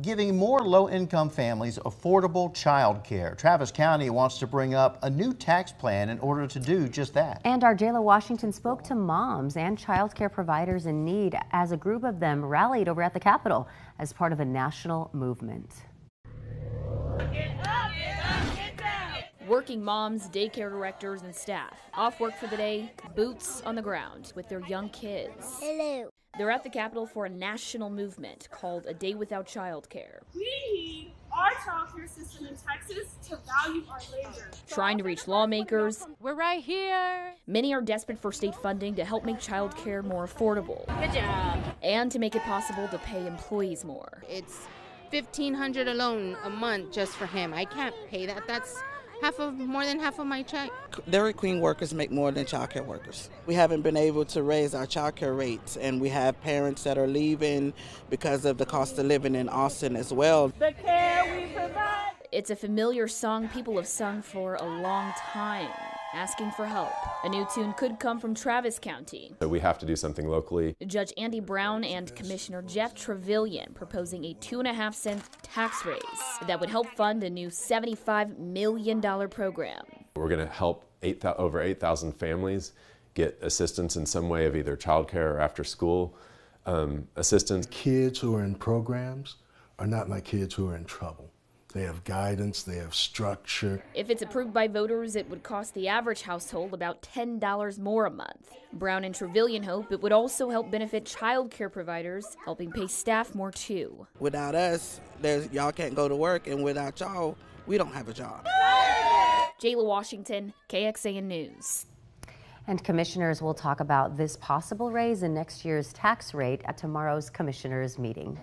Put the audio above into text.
giving more low-income families affordable child care. Travis County wants to bring up a new tax plan in order to do just that. And our Jala Washington spoke to moms and child care providers in need as a group of them rallied over at the Capitol as part of a national movement. Working moms, daycare directors, and staff off work for the day, boots on the ground with their young kids. Hello. They're at the Capitol for a national movement called A Day Without Childcare. We need our childcare system in Texas to value our labor. Trying to reach lawmakers. We're right here. Many are desperate for state funding to help make childcare more affordable. Good job. And to make it possible to pay employees more. It's 1500 alone a month just for him. I can't pay that. That's half of more than half of my check. Dairy Queen workers make more than childcare workers. We haven't been able to raise our childcare rates, and we have parents that are leaving because of the cost of living in Austin as well. The care we provide. It's a familiar song people have sung for a long time, asking for help. A new tune could come from Travis County. So we have to do something locally. Judge Andy Brown and Commissioner Jeff Travillion proposing a two and a half cent tax raise that would help fund a new $75 million program. We're going to help 8, over 8,000 families get assistance in some way of either childcare or after school um, assistance. Kids who are in programs are not like kids who are in trouble. They have guidance, they have structure. If it's approved by voters, it would cost the average household about $10 more a month. Brown and Travillion hope it would also help benefit child care providers, helping pay staff more too. Without us, there's y'all can't go to work, and without y'all, we don't have a job. Jala Washington, KXAN News. And commissioners will talk about this possible raise in next year's tax rate at tomorrow's commissioners meeting.